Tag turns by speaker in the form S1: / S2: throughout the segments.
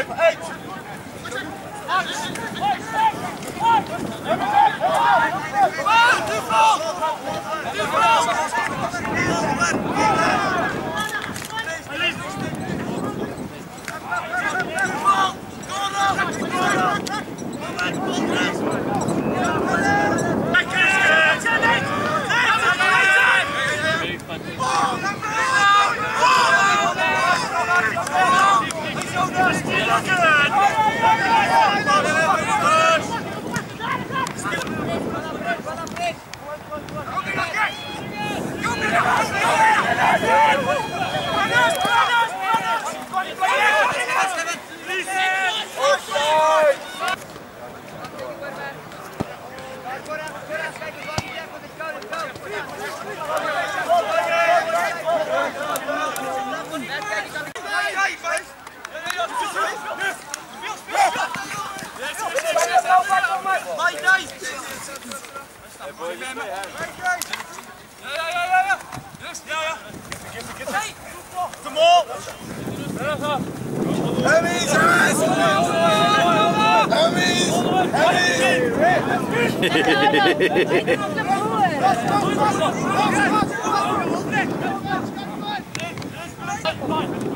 S1: Duvel! Duvel! Good. Let's go!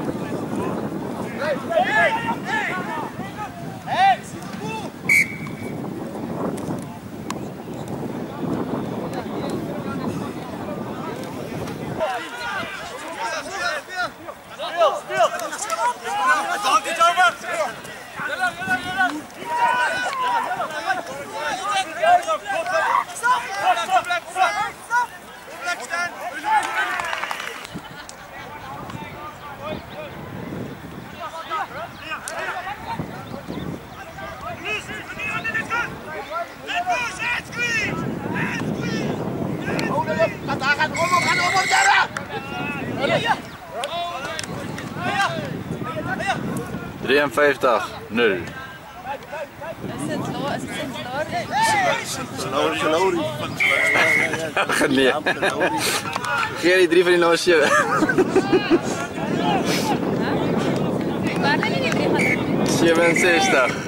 S2: 53, 0. Sint-Laur? Is het.
S3: Geer die drie van die 7.
S2: Waar die gaan?
S3: 67.